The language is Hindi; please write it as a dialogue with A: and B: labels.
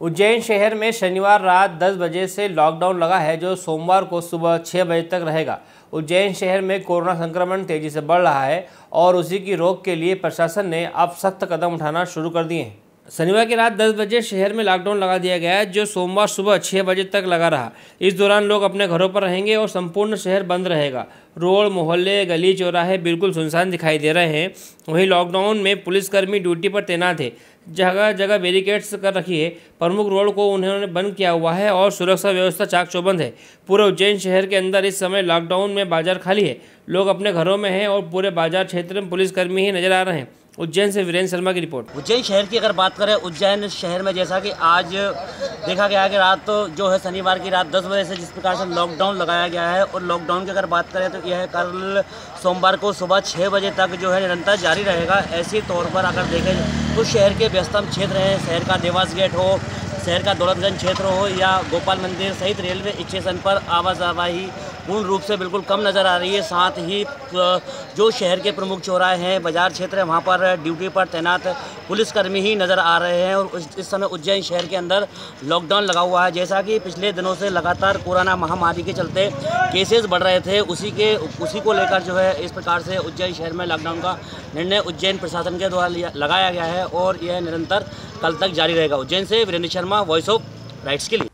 A: उज्जैन शहर में शनिवार रात 10 बजे से लॉकडाउन लगा है, जो सोमवार को सुबह 6 बजे तक रहेगा। उज्जैन शहर में कोरोना संक्रमण तेज़ी से बढ़ रहा है और उसी की रोक के लिए प्रशासन ने अब सख्त कदम उठाना शुरू कर दिए हैं। शनिवार की रात 10 बजे शहर में लॉकडाउन लगा दिया गया है, जो सोमवार सुबह 6 बजे तक लगा रहा। इस दौरान लोग अपने घरों पर रहेंगे और संपूर्ण शहर बंद रहेगा। रोड, मोहल्ले, गली, चौराहे बिल्कुल सुनसान दिखाई दे रहे हैं। वहीं लॉकडाउन में पुलिसकर्मी ड्यूटी पर तैनात है। जगह जगह बैरिकेड्स कर रखी है। प्रमुख रोड को उन्होंने बंद किया हुआ है और सुरक्षा व्यवस्था चाक चौबंद है। पूरे उज्जैन शहर के अंदर इस समय लॉकडाउन में बाज़ार खाली है। लोग अपने घरों में हैं और पूरे बाज़ार क्षेत्र में पुलिसकर्मी ही नज़र आ रहे हैं। उज्जैन से वीरेंद्र शर्मा की रिपोर्ट।
B: उज्जैन शहर की अगर बात करें, उज्जैन शहर में जैसा कि आज देखा गया कि रात तो जो है शनिवार की रात 10 बजे से जिस प्रकार से लॉकडाउन लगाया गया है और लॉकडाउन की अगर बात करें तो यह कल सोमवार को सुबह छः बजे तक जो है निरंतर जारी रहेगा। ऐसी तौर पर अगर देखें तो शहर के व्यस्तम क्षेत्र हैं, शहर का देवास गेट हो, शहर का दौलतगंज क्षेत्र हो या गोपाल मंदिर सहित रेलवे स्टेशन पर आवाजाही पूर्ण रूप से बिल्कुल कम नज़र आ रही है। साथ ही जो शहर के प्रमुख चौराहे हैं, बाज़ार क्षेत्र है, वहाँ पर ड्यूटी पर तैनात पुलिसकर्मी ही नज़र आ रहे हैं और इस समय उज्जैन शहर के अंदर लॉकडाउन लगा हुआ है। जैसा कि पिछले दिनों से लगातार कोरोना महामारी के चलते केसेस बढ़ रहे थे, उसी के, उसी को लेकर जो है इस प्रकार से उज्जैन शहर में लॉकडाउन का निर्णय उज्जैन प्रशासन के द्वारा लगाया गया है और यह निरंतर कल तक जारी रहेगा। उज्जैन से Virendra Sharma voice of rights के लिए।